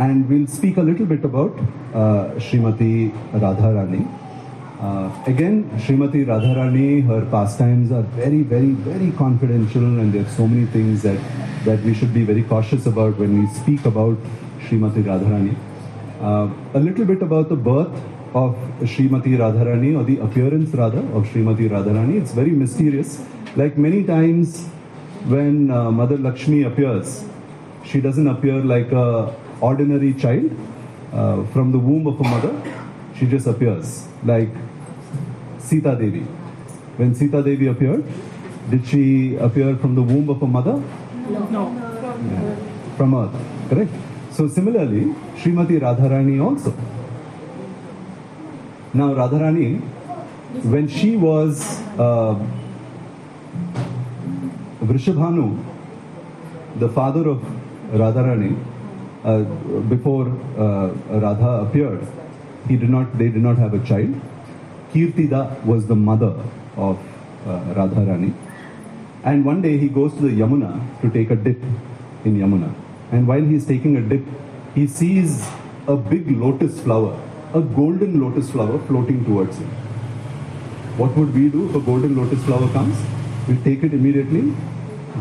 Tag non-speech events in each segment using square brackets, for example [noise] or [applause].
and we'll speak a little bit about uh, Srimati Radharani. Uh, again, Srimati Radharani, her pastimes are very, very, very confidential, and there are so many things that, that we should be very cautious about when we speak about Srimati Radharani. Uh, a little bit about the birth of Srimati Radharani, or the appearance rather of Srimati Radharani. It's very mysterious. Like many times when uh, Mother Lakshmi appears, she doesn't appear like a ordinary child uh, from the womb of a mother. She just appears like Sita Devi. When Sita Devi appeared, did she appear from the womb of a mother? No. Yeah. From earth, correct? So similarly, Srimati Radharani also. Now Radharani, when she was uh, Vrishabhanu, the father of Radharani, uh, before uh, Radha appeared, he did not. They did not have a child. Kirtida was the mother of uh, Radharani, and one day he goes to the Yamuna to take a dip in Yamuna, and while he is taking a dip, he sees a big lotus flower, a golden lotus flower floating towards him. What would we do if a golden lotus flower comes? We take it immediately,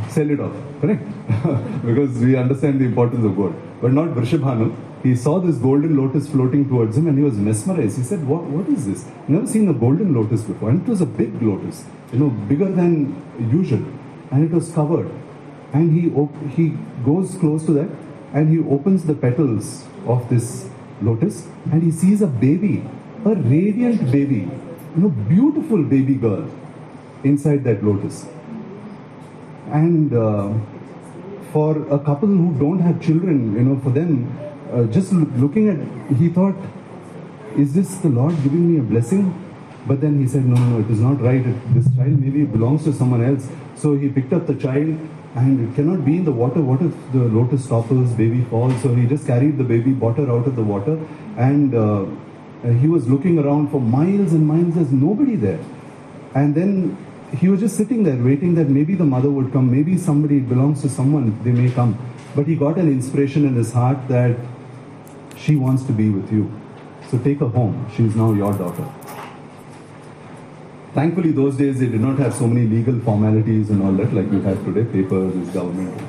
sell it off, correct? [laughs] because we understand the importance of gold. But not Vrishabhanu. He saw this golden lotus floating towards him and he was mesmerized. He said, What, what is this? Never seen a golden lotus before. And it was a big lotus, you know, bigger than usual. And it was covered. And he, op- he goes close to that and he opens the petals of this lotus and he sees a baby, a radiant baby, you know, beautiful baby girl inside that lotus. And uh, for a couple who don't have children, you know, for them, uh, just loo- looking at, he thought, is this the Lord giving me a blessing? But then he said, no, no, it is not right. It, this child maybe belongs to someone else. So he picked up the child and it cannot be in the water. What if the lotus topples, baby falls? So he just carried the baby, brought her out of the water and uh, he was looking around for miles and miles. There's nobody there. And then he was just sitting there waiting that maybe the mother would come, maybe somebody it belongs to someone, they may come. But he got an inspiration in his heart that she wants to be with you. So take her home. She is now your daughter. Thankfully, those days they did not have so many legal formalities and all that like we have today, papers, government.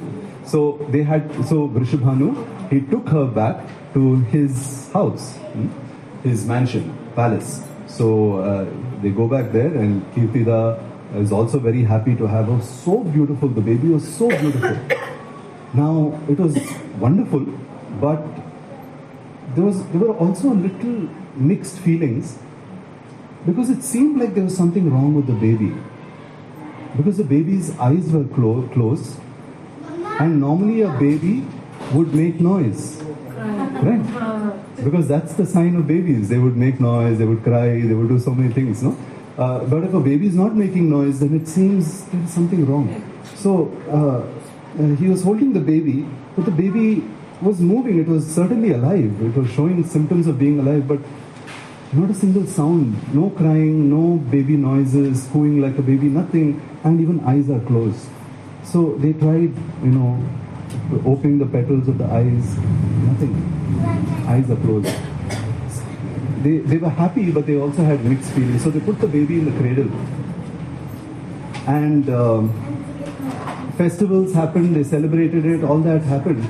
So they had, so Vrishabhanu, he took her back to his house, hmm, his mansion, palace. So uh, they go back there and Kirtida is also very happy to have her. So beautiful, the baby was so beautiful. Now, it was wonderful, but there was there were also a little mixed feelings because it seemed like there was something wrong with the baby because the baby's eyes were clo- closed and normally a baby would make noise right because that's the sign of babies they would make noise they would cry they would do so many things no uh, but if a baby is not making noise then it seems there is something wrong so uh, uh, he was holding the baby but the baby was moving it was certainly alive it was showing symptoms of being alive but not a single sound, no crying, no baby noises, cooing like a baby, nothing, and even eyes are closed. So they tried, you know, opening the petals of the eyes, nothing. Eyes are closed. They, they were happy, but they also had mixed feelings. So they put the baby in the cradle. And um, festivals happened, they celebrated it, all that happened.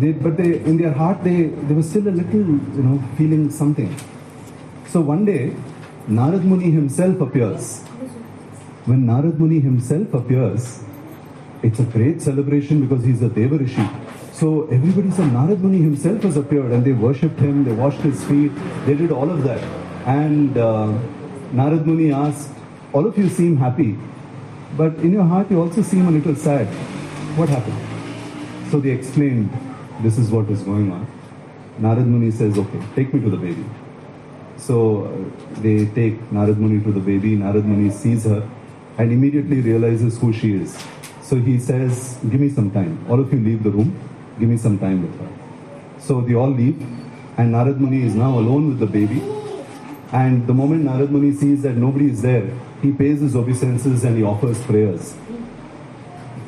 They, but they, in their heart, they, they were still a little, you know, feeling something. So one day, Narad Muni himself appears. When Narad Muni himself appears, it's a great celebration because he's a Deva Rishi. So everybody said Narad Muni himself has appeared and they worshipped him, they washed his feet, they did all of that. And uh, Narad Muni asked, All of you seem happy, but in your heart you also seem a little sad. What happened? So they explained, This is what is going on. Narad Muni says, Okay, take me to the baby. So uh, they take Narad Muni to the baby. Narad Muni sees her and immediately realizes who she is. So he says, Give me some time. All of you leave the room. Give me some time with her. So they all leave, and Narad Muni is now alone with the baby. And the moment Narad Muni sees that nobody is there, he pays his obeisances and he offers prayers.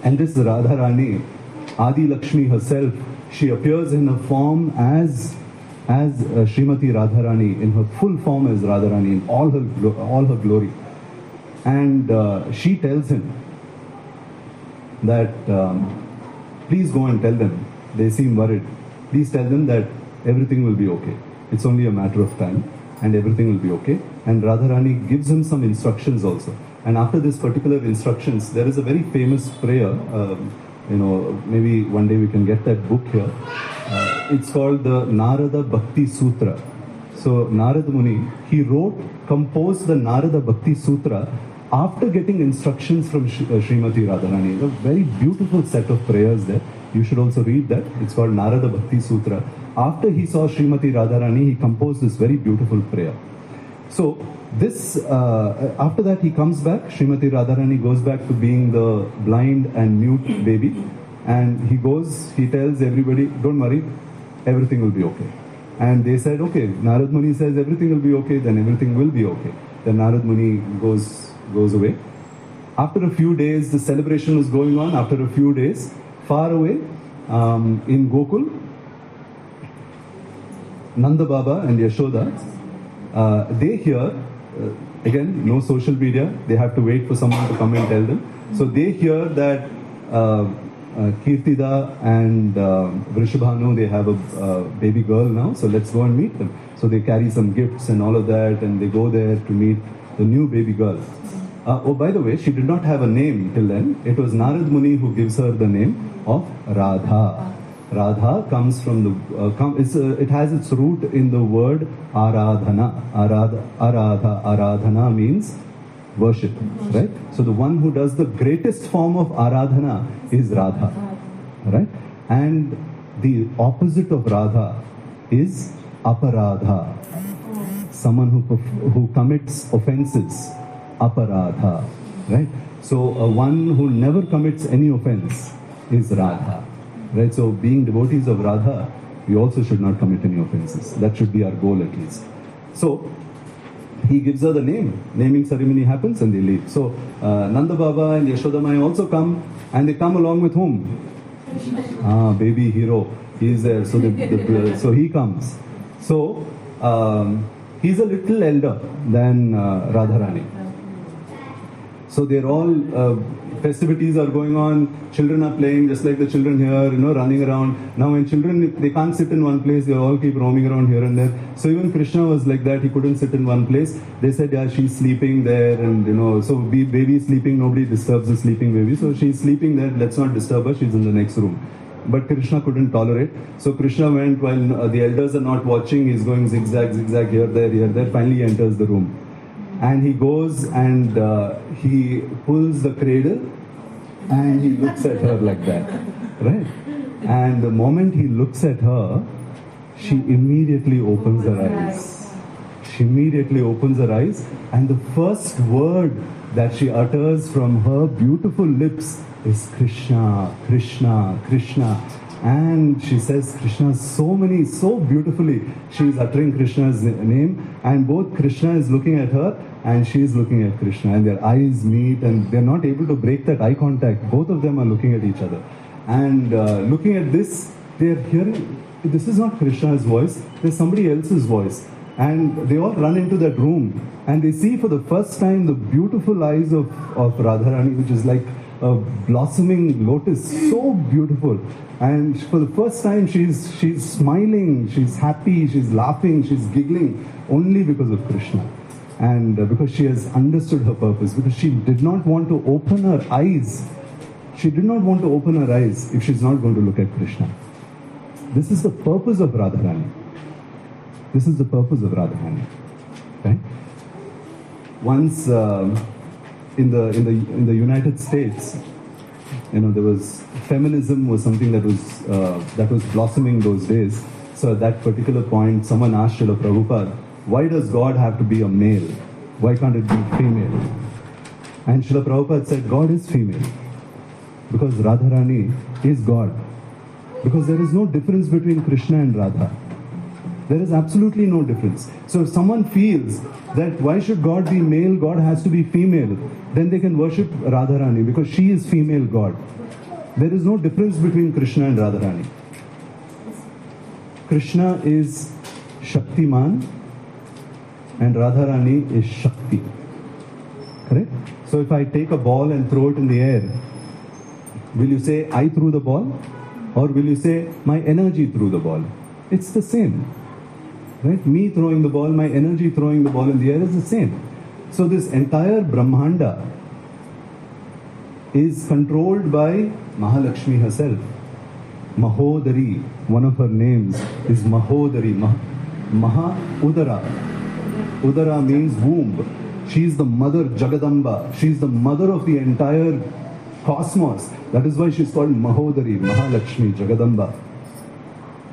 And this Radha Rani, Adi Lakshmi herself, she appears in her form as as uh, Srimati Radharani, in her full form as Radharani, in all her all her glory. And uh, she tells him that um, please go and tell them. They seem worried. Please tell them that everything will be okay. It's only a matter of time, and everything will be okay. And Radharani gives him some instructions also. And after this particular instructions, there is a very famous prayer. Um, you know, maybe one day we can get that book here. Uh, it's called the Narada Bhakti Sutra. So Narada Muni, he wrote, composed the Narada Bhakti Sutra after getting instructions from Sh- uh, Srimati Radharani. A very beautiful set of prayers there. You should also read that. It's called Narada Bhakti Sutra. After he saw Srimati Radharani, he composed this very beautiful prayer. So this, uh, after that, he comes back. Srimati Radharani goes back to being the blind and mute baby, and he goes. He tells everybody, "Don't worry, everything will be okay." And they said, "Okay." Narad Muni says, "Everything will be okay." Then everything will be okay. Then Narad Muni goes goes away. After a few days, the celebration was going on. After a few days, far away um, in Gokul, Nanda Baba and Yashoda, uh, they hear, uh, again, no social media, they have to wait for someone to come and tell them. So they hear that uh, uh, Kirtida and uh, Vrishabhanu, they have a uh, baby girl now, so let's go and meet them. So they carry some gifts and all of that, and they go there to meet the new baby girl. Uh, oh, by the way, she did not have a name till then. It was Narad Muni who gives her the name of Radha. Radha comes from the, uh, it's, uh, it has its root in the word Aradhana. Aradha, Aradha, Aradhana means worship, right? So the one who does the greatest form of Aradhana is Radha, right? And the opposite of Radha is Aparadha. Someone who, who commits offenses, Aparadha, right? So uh, one who never commits any offense is Radha. Right? So, being devotees of Radha, we also should not commit any offenses. That should be our goal at least. So, he gives her the name. Naming ceremony happens and they leave. So, uh, Nanda Baba and Yashoda Mai also come and they come along with whom? Ah, baby hero. He is there. So, the, the, so he comes. So, um, he's a little elder than uh, Radharani. So they're all uh, festivities are going on. Children are playing just like the children here, you know, running around. Now, when children they can't sit in one place, they all keep roaming around here and there. So even Krishna was like that. He couldn't sit in one place. They said, yeah, she's sleeping there, and you know, so baby sleeping. Nobody disturbs the sleeping baby. So she's sleeping there. Let's not disturb her. She's in the next room. But Krishna couldn't tolerate. So Krishna went while uh, the elders are not watching. He's going zigzag, zigzag here, there, here, there. Finally, enters the room and he goes and uh, he pulls the cradle and he looks at her like that right? And the moment he looks at her she immediately opens her eyes. She immediately opens her eyes and the first word that she utters from her beautiful lips is krishna krishna krishna and she says Krishna so many, so beautifully. She is uttering Krishna's name, and both Krishna is looking at her and she is looking at Krishna, and their eyes meet, and they're not able to break that eye contact. Both of them are looking at each other, and uh, looking at this, they're hearing this is not Krishna's voice, there's somebody else's voice. And they all run into that room and they see for the first time the beautiful eyes of, of Radharani, which is like a blossoming lotus, so beautiful. And for the first time, she's, she's smiling, she's happy, she's laughing, she's giggling only because of Krishna. And uh, because she has understood her purpose, because she did not want to open her eyes. She did not want to open her eyes if she's not going to look at Krishna. This is the purpose of Radharani. This is the purpose of Radharani. Right? Once um, in the in the in the United States, you know, there was feminism was something that was uh, that was blossoming those days. So at that particular point, someone asked Srila Prabhupada, "Why does God have to be a male? Why can't it be female?" And Srila Prabhupada said, "God is female because Radharani is God. Because there is no difference between Krishna and Radha." There is absolutely no difference. So if someone feels that why should God be male, God has to be female, then they can worship Radharani because she is female God. There is no difference between Krishna and Radharani. Krishna is Shaktiman and Radharani is Shakti. Correct? So if I take a ball and throw it in the air, will you say I threw the ball? Or will you say my energy threw the ball? It's the same. Right? Me throwing the ball, my energy throwing the ball in the air is the same. So this entire Brahmanda is controlled by Mahalakshmi herself. Mahodari, one of her names is Mahodari, Mah- Maha Udara. Udara means womb. She is the mother Jagadamba. She is the mother of the entire cosmos. That is why she is called Mahodari, Mahalakshmi, Jagadamba.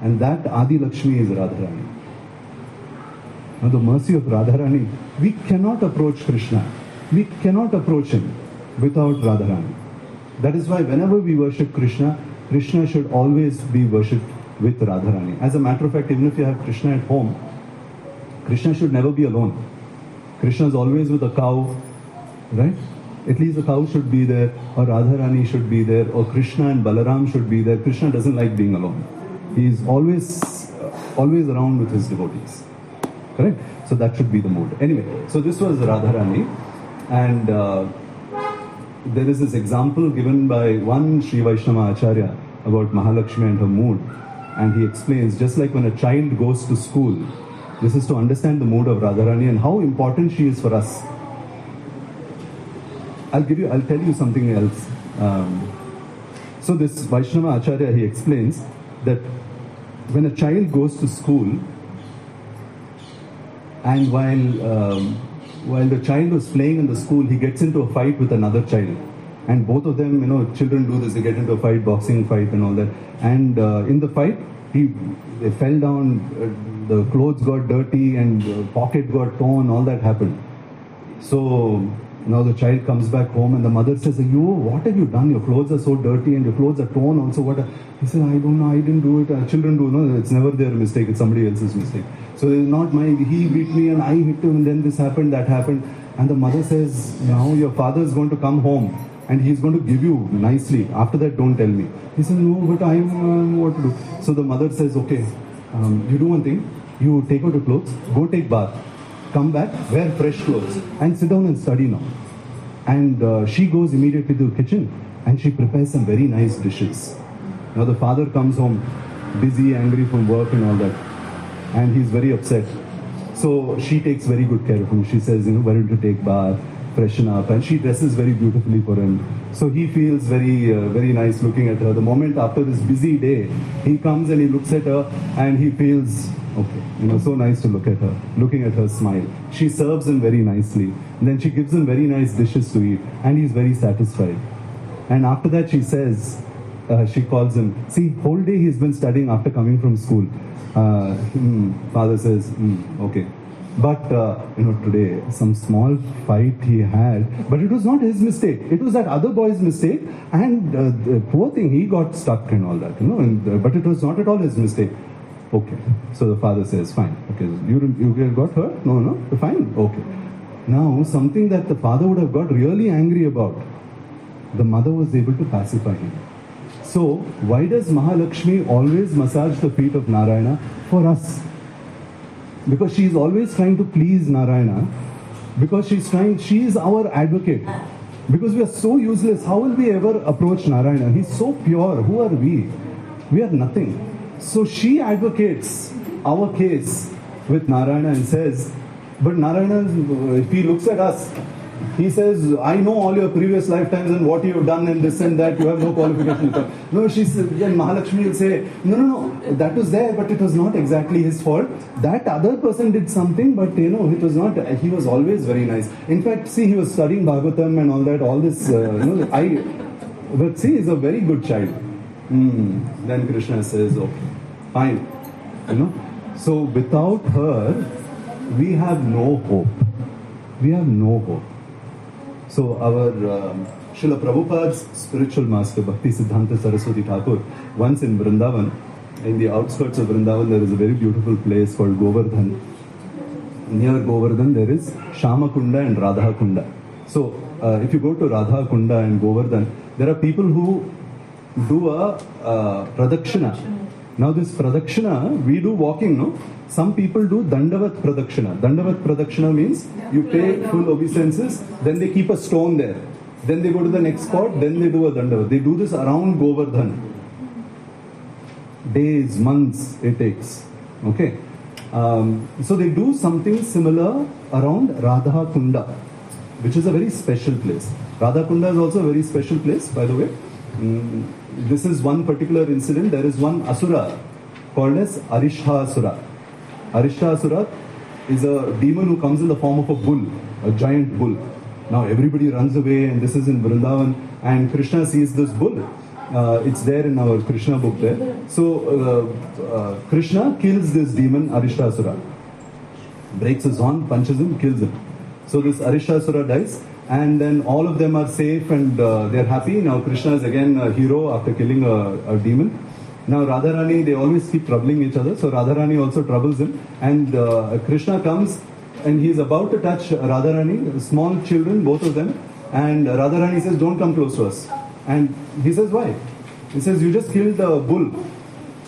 And that Adi Lakshmi is Radharani. Now, the mercy of Radharani, we cannot approach Krishna. We cannot approach him without Radharani. That is why whenever we worship Krishna, Krishna should always be worshipped with Radharani. As a matter of fact, even if you have Krishna at home, Krishna should never be alone. Krishna is always with a cow, right? At least the cow should be there, or Radharani should be there, or Krishna and Balaram should be there. Krishna doesn't like being alone. He is always, always around with his devotees. Correct? So that should be the mood. Anyway, so this was Radharani, and uh, there is this example given by one Sri Vaishnava Acharya about Mahalakshmi and her mood, and he explains just like when a child goes to school, this is to understand the mood of Radharani and how important she is for us. I'll give you, I'll tell you something else. Um, so this Vaishnava Acharya he explains that when a child goes to school, and while um, while the child was playing in the school, he gets into a fight with another child, and both of them, you know, children do this. They get into a fight, boxing fight, and all that. And uh, in the fight, he they fell down. Uh, the clothes got dirty, and uh, pocket got torn. All that happened. So now the child comes back home, and the mother says, "You, what have you done? Your clothes are so dirty, and your clothes are torn. Also, what?" are-" He says, "I don't know. I didn't do it. Uh, children do. No, it's never their mistake. It's somebody else's mistake. So it's not my. He beat me, and I hit him, and then this happened, that happened." And the mother says, "Now your father is going to come home." And he's going to give you nicely. After that, don't tell me. He said, No, but I um, what to do. So the mother says, Okay, um, you do one thing. You take out your clothes, go take bath, come back, wear fresh clothes, and sit down and study now. And uh, she goes immediately to the kitchen and she prepares some very nice dishes. Now the father comes home busy, angry from work and all that, and he's very upset. So she takes very good care of him. She says, you know, why don't you take bath, freshen up, and she dresses very beautifully for him. So he feels very, uh, very nice looking at her. The moment after this busy day, he comes and he looks at her and he feels okay, you know, so nice to look at her, looking at her smile. She serves him very nicely. And then she gives him very nice dishes to eat, and he's very satisfied. And after that, she says, uh, she calls him, see, whole day he's been studying after coming from school. Uh, hmm, father says, hmm, okay. But, uh, you know, today, some small fight he had, but it was not his mistake. It was that other boy's mistake, and uh, the poor thing, he got stuck and all that, you know, and, uh, but it was not at all his mistake. Okay. So the father says, fine. Okay. You, you got hurt? No, no. Fine. Okay. Now, something that the father would have got really angry about, the mother was able to pacify him. So, why does Mahalakshmi always massage the feet of Narayana? For us. Because she is always trying to please Narayana. Because she's trying, she is our advocate. Because we are so useless, how will we ever approach Narayana? He's so pure. Who are we? We are nothing. So she advocates our case with Narayana and says, but Narayana, if he looks at us, he says, I know all your previous lifetimes and what you have done and this and that, you have no qualification. no, she said, then Mahalakshmi will say, no, no, no, that was there, but it was not exactly his fault. That other person did something, but you know, it was not, he was always very nice. In fact, see, he was studying Bhagavatam and all that, all this, uh, you know, I, but see, he's a very good child. Mm. Then Krishna says, okay, fine. You know, so without her, we have no hope. We have no hope. So our um, Srila Prabhupada's spiritual master, Bhakti Siddhanta Saraswati Thakur, once in Vrindavan, in the outskirts of Vrindavan, there is a very beautiful place called Govardhan. Near Govardhan, there is Shamakunda and Radha Kunda. So uh, if you go to Radha Kunda and Govardhan, there are people who do a uh, pradakshina Now this pradakshina, we do walking, no? Some people do dandavat pradakshina. Dandavat pradakshina means you pay full obeisances, then they keep a stone there. Then they go to the next spot, then they do a dandavat. They do this around Govardhan. Days, months it takes. Okay. Um, so they do something similar around Radha Kunda, which is a very special place. Radha Kunda is also a very special place, by the way. Mm, this is one particular incident. There is one asura called as Arishasura. Arishasura is a demon who comes in the form of a bull, a giant bull. Now everybody runs away, and this is in Vrindavan, and Krishna sees this bull. Uh, it's there in our Krishna book there. So uh, uh, Krishna kills this demon Arishasura, breaks his horn, punches him, kills him. So this Arishasura dies, and then all of them are safe and uh, they're happy. Now Krishna is again a hero after killing a, a demon. Now Radharani, they always keep troubling each other. So Radharani also troubles him, and uh, Krishna comes and he's about to touch Radharani, small children, both of them, and Radharani says, "Don't come close to us." And he says, "Why?" He says, "You just killed a bull."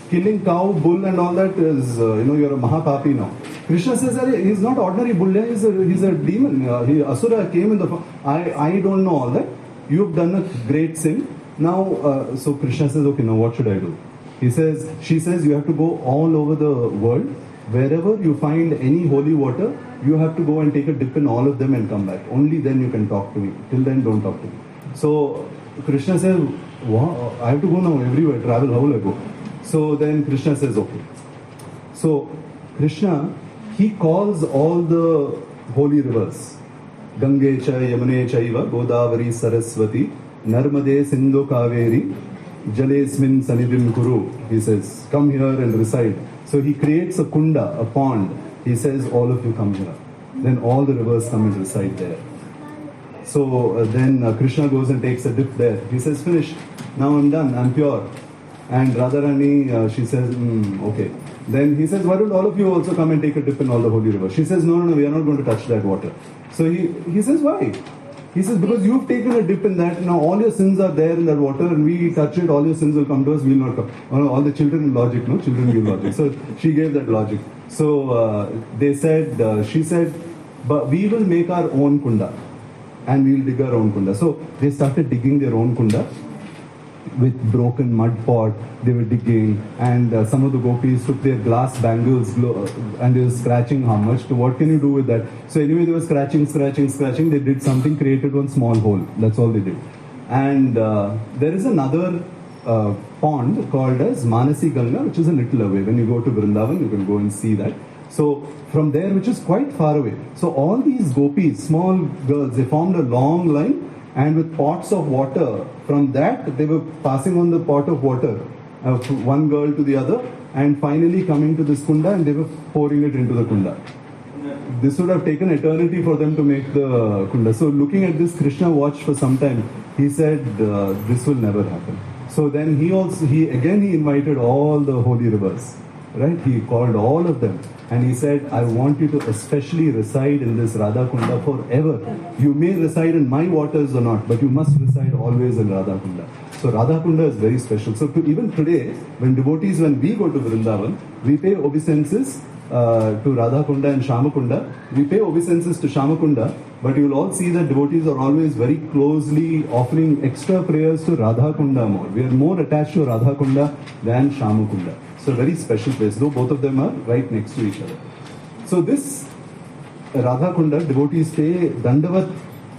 killing cow, bull, and all that is, uh, you know, you're a Mahapapi now. Krishna says he's not ordinary bull, he's a, he's a demon. Uh, he, Asura came in the. I, I don't know all that. You've done a great sin. Now, uh, so Krishna says, okay, now what should I do? He says, she says, you have to go all over the world. Wherever you find any holy water, you have to go and take a dip in all of them and come back. Only then you can talk to me. Till then, don't talk to me. So Krishna says, I have to go now everywhere, travel, how will I go? So then Krishna says, okay. So Krishna, he calls all the holy rivers. Gange cha Yamune chaiva Godavari Saraswati Narmade Sindhu Kaveri Jalesmin Sannidhim Kuru, He says, come here and reside. So he creates a kunda, a pond. He says, all of you come here. Then all the rivers come and reside there. So uh, then uh, Krishna goes and takes a dip there. He says, finish. Now I'm done. I'm pure. And Radharani, uh, she says, mm, okay. Then he says, why don't all of you also come and take a dip in all the holy rivers? She says, no, no, no, we are not going to touch that water. So he, he says, why? He says, because you've taken a dip in that, now all your sins are there in that water, and we touch it, all your sins will come to us, we'll not come. All, the children logic, no? Children give logic. So she gave that logic. So uh, they said, uh, she said, but we will make our own kunda and we'll dig our own kunda. So they started digging their own kunda with broken mud pot they were digging and uh, some of the gopis took their glass bangles and they were scratching how much what can you do with that? So anyway they were scratching scratching scratching. They did something created one small hole. That's all they did. And uh, there is another uh, pond called as Manasi Ganga which is a little away. When you go to Vrindavan you can go and see that. So from there which is quite far away. So all these gopis small girls they formed a long line and with pots of water. From that, they were passing on the pot of water, uh, one girl to the other, and finally coming to this kunda, and they were pouring it into the kunda. This would have taken eternity for them to make the kunda. So, looking at this, Krishna watched for some time. He said, uh, "This will never happen." So then he also he again he invited all the holy rivers, right? He called all of them and he said, I want you to especially reside in this Radha Kunda forever. You may reside in my waters or not, but you must reside always in Radha Kunda. So Radha Kunda is very special. So to, even today, when devotees, when we go to Vrindavan, we pay obeisances uh, to Radha Kunda and Shamakunda. We pay obeisances to Shamakunda, but you will all see that devotees are always very closely offering extra prayers to Radha Kunda more. We are more attached to Radha Kunda than Shamakunda. So very special place, though both of them are right next to each other. So this Radha Kunda, devotees say Dandavat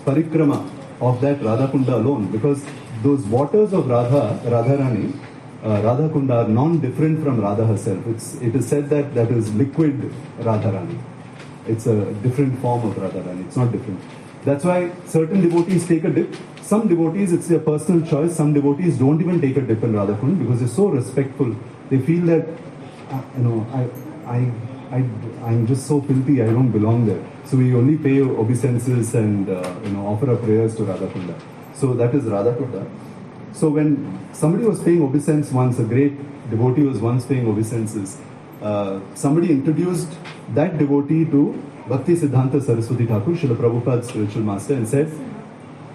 Parikrama of that Radha Kunda alone because those waters of Radha, Radharani, uh, Radha Kunda are non-different from Radha herself. It's, it is said that that is liquid Radharani. It's a different form of Radharani. It's not different. That's why certain devotees take a dip. Some devotees, it's their personal choice. Some devotees don't even take a dip in Radha Kunda because they're so respectful they feel that uh, you know I, I I I'm just so filthy I don't belong there. So we only pay obeisances and uh, you know offer our prayers to Radha Kunda so that is Radha Kunda so when somebody was paying obeisance once a great devotee was once paying obeisances uh, somebody introduced that devotee to Bhakti Siddhanta Saraswati Thakur, Srila Prabhupada's spiritual master, and said,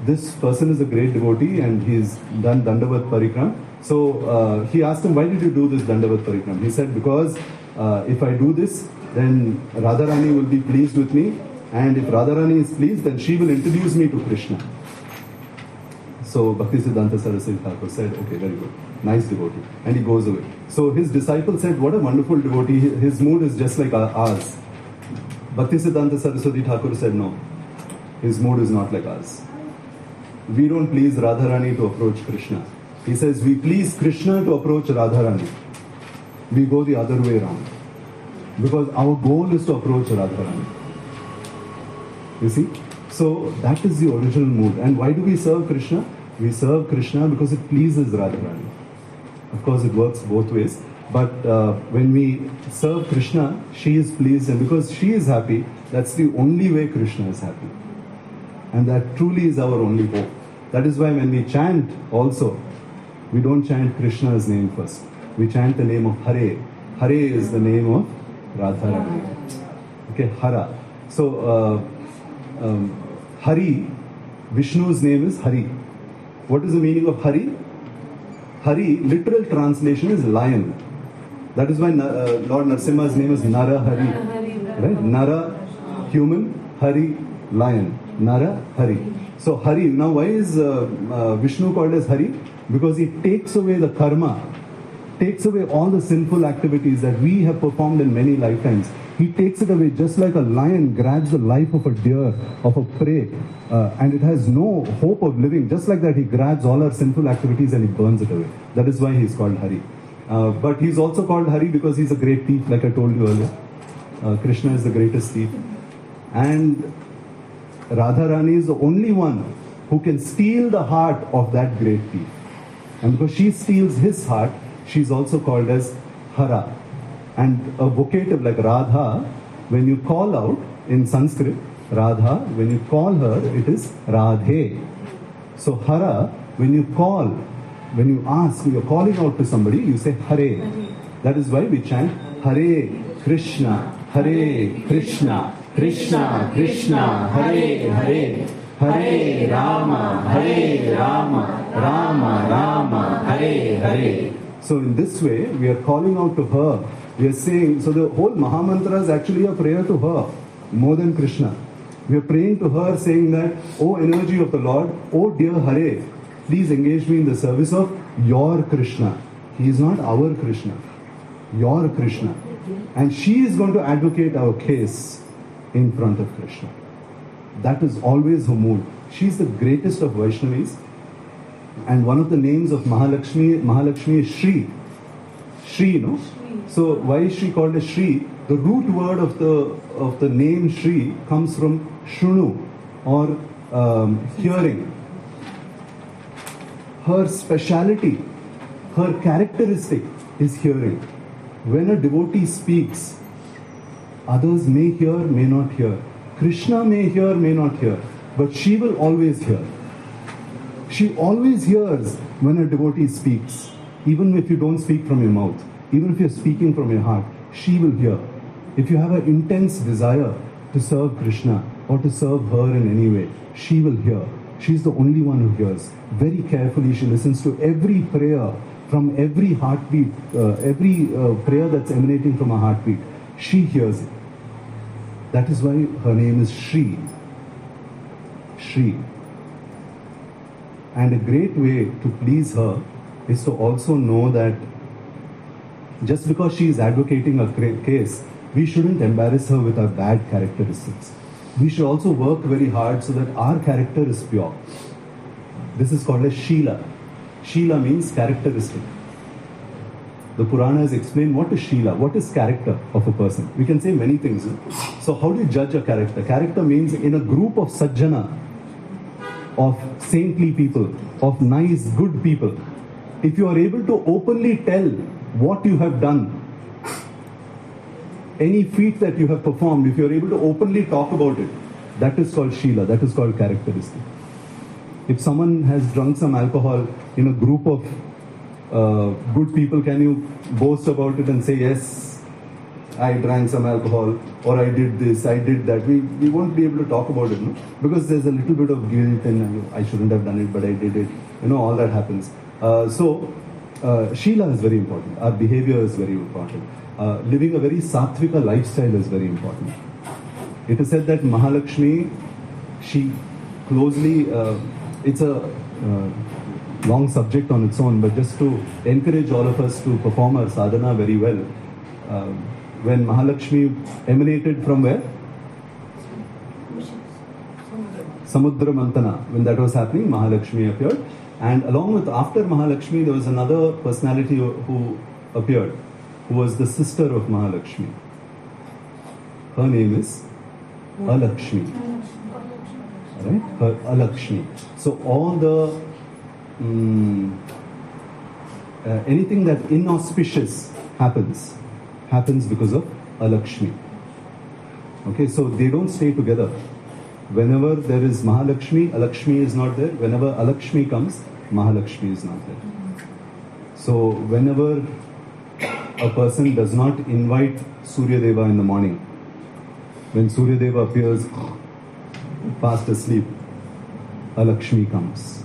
this person is a great devotee and he's done Dandavat Parikram. So uh, he asked him, why did you do this Dandavat Parikram? He said, because uh, if I do this, then Radharani will be pleased with me. And if Radharani is pleased, then she will introduce me to Krishna. So Bhakti Siddhanta Saraswati Thakur said, okay, very good. Nice devotee. And he goes away. So his disciple said, what a wonderful devotee. His mood is just like ours. Bhakti Siddhanta Saraswati Thakur said, no. His mood is not like ours. We don't please Radharani to approach Krishna. He says, we please Krishna to approach Radharani. We go the other way around. Because our goal is to approach Radharani. You see? So that is the original mood. And why do we serve Krishna? We serve Krishna because it pleases Radharani. Of course, it works both ways. But uh, when we serve Krishna, she is pleased, and because she is happy, that's the only way Krishna is happy. And that truly is our only hope. That is why when we chant also, we don't chant Krishna's name first. We chant the name of Hare. Hare is the name of Radharani. Okay, Hara. So, uh, um, Hari, Vishnu's name is Hari. What is the meaning of Hari? Hari, literal translation is lion. That is why uh, Lord Narsimha's name is Nara Hari. Right? Nara, human, Hari, lion. Nara, Hari. So Hari, now why is uh, uh, Vishnu called as Hari? Because he takes away the karma, takes away all the sinful activities that we have performed in many lifetimes. He takes it away just like a lion grabs the life of a deer, of a prey, uh, and it has no hope of living. Just like that, he grabs all our sinful activities and he burns it away. That is why he is called Hari. Uh, but he's also called Hari because he's a great thief, like I told you earlier. Uh, Krishna is the greatest thief. And Radharani is the only one who can steal the heart of that great thief. And because she steals his heart, she's also called as Hara. And a vocative like Radha, when you call out in Sanskrit, Radha, when you call her, it is Radhe. So Hara, when you call, when you ask, you're calling out to somebody, you say Hare. That is why we chant Hare Krishna, Hare Krishna, Krishna Krishna, Hare Hare. Hare Rama, Hare Rama, Rama Rama, Hare Hare. So in this way, we are calling out to her. We are saying, so the whole Mahamantra is actually a prayer to her, more than Krishna. We are praying to her saying that, O energy of the Lord, O dear Hare, please engage me in the service of your Krishna. He is not our Krishna, your Krishna. And she is going to advocate our case in front of Krishna. That is always her mood. She is the greatest of Vaishnavis. And one of the names of Mahalakshmi, Mahalakshmi is Shri. Shri, no? So why is she called as Shri? The root word of the of the name Shri comes from Shunu or um, hearing. Her speciality, her characteristic is hearing. When a devotee speaks, others may hear, may not hear. Krishna may hear, may not hear, but she will always hear. She always hears when a devotee speaks, even if you don't speak from your mouth, even if you're speaking from your heart, she will hear. If you have an intense desire to serve Krishna or to serve her in any way, she will hear. She's the only one who hears. Very carefully, she listens to every prayer from every heartbeat, uh, every uh, prayer that's emanating from a heartbeat. She hears it. That is why her name is Shri. Shri. And a great way to please her is to also know that just because she is advocating a great case, we shouldn't embarrass her with our bad characteristics. We should also work very hard so that our character is pure. This is called as Sheela. Sheela means characteristic. The Puranas explain what is Sheela, what is character of a person. We can say many things. So, how do you judge a character? Character means in a group of sajjana, of saintly people, of nice, good people, if you are able to openly tell what you have done, any feat that you have performed, if you are able to openly talk about it, that is called Sheela, that is called characteristic. If someone has drunk some alcohol in a group of uh, good people, can you boast about it and say, yes, I drank some alcohol, or I did this, I did that. We, we won't be able to talk about it, no? Because there's a little bit of guilt and I shouldn't have done it, but I did it. You know, all that happens. Uh, so, uh, Sheela is very important. Our behavior is very important. Uh, living a very sattvika lifestyle is very important. It is said that Mahalakshmi, she closely, uh, it's a uh, long subject on its own, but just to encourage all of us to perform our sadhana very well. Uh, when Mahalakshmi emanated from where? Samudra Manthana. When that was happening, Mahalakshmi appeared. And along with, after Mahalakshmi, there was another personality who- appeared, who was the sister of Mahalakshmi. Her name is Alakshmi. Right? Her Alakshmi. So all the mm, uh, anything that inauspicious happens happens because of Alakshmi. Okay, so they don't stay together. Whenever there is Mahalakshmi, Alakshmi is not there. Whenever Alakshmi comes, Mahalakshmi is not there. So whenever a person does not invite Surya Deva in the morning, when Surya Deva appears fast asleep, Alakshmi comes.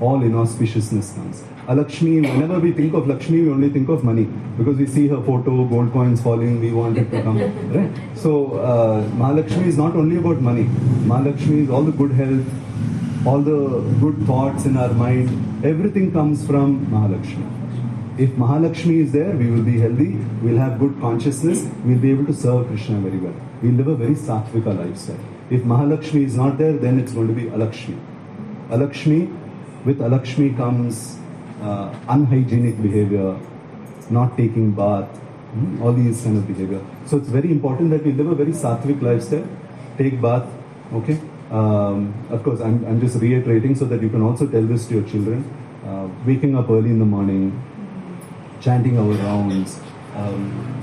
All inauspiciousness comes. Alakshmi, whenever we think of Lakshmi, we only think of money because we see her photo, gold coins falling, we want it to come. [laughs] Right? So, uh, Mahalakshmi is not only about money. Mahalakshmi is all the good health, all the good thoughts in our mind. Everything comes from Mahalakshmi. If Mahalakshmi is there, we will be healthy, we'll have good consciousness, we'll be able to serve Krishna very well. We'll live a very sattvika lifestyle. If Mahalakshmi is not there, then it's going to be Alakshmi. Alakshmi, with Alakshmi comes uh, unhygienic behavior, not taking bath, hmm, all these kind of behavior. So it's very important that we live a very sattvic lifestyle, take bath, okay? Um, of course, I'm, I'm just reiterating so that you can also tell this to your children. Uh, waking up early in the morning, chanting our rounds, um,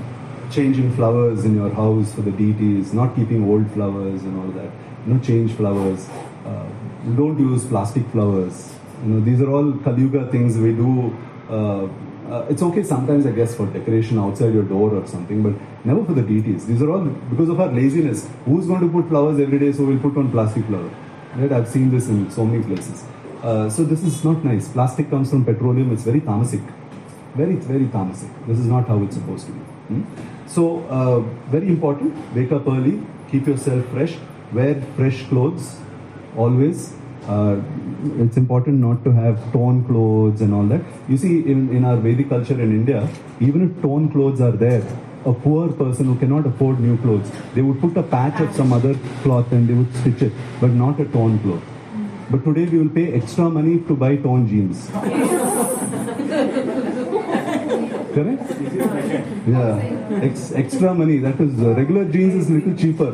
changing flowers in your house for the deities, not keeping old flowers and all that. You know, change flowers. Uh, don't use plastic flowers. You know, these are all Kali Yuga things we do. Uh, uh, it's okay sometimes, I guess, for decoration outside your door or something, but never for the deities. These are all because of our laziness. Who's going to put flowers every day? So we'll put on plastic flower. Right? I've seen this in so many places. Uh, so this is not nice. Plastic comes from petroleum. It's very tamasic very very tamasic this is not how it's supposed to be Hmm? so uh, very important wake up early keep yourself fresh wear fresh clothes always uh, it's important not to have torn clothes and all that. You see in, in our vedic culture in india even if torn clothes are there a poor person who cannot afford new clothes they would put a patch of some other cloth and they would stitch it but not a torn cloth. But today we will pay extra money to buy torn jeans Correct? Yeah. Ex- extra money. That is, uh, regular jeans is little cheaper.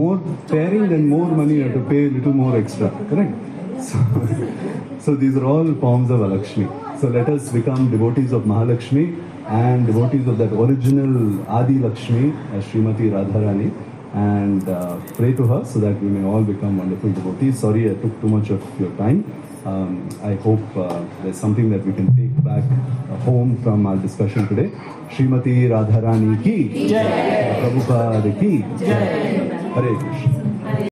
More pairing, then more money you have to pay a little more extra. Correct? [laughs] So, so these are all forms of Alakshmi. So let us become devotees of Mahalakshmi and devotees of that original Adi Lakshmi, as Srimati Radharani, and uh, pray to her so that we may all become wonderful devotees. Sorry, I took too much of your time. Um, I hope uh, there's something that we can take back uh, home from our discussion today. Srimati Radharani ki, Jai. Prabhupada ki, Jai. Hare Krishna.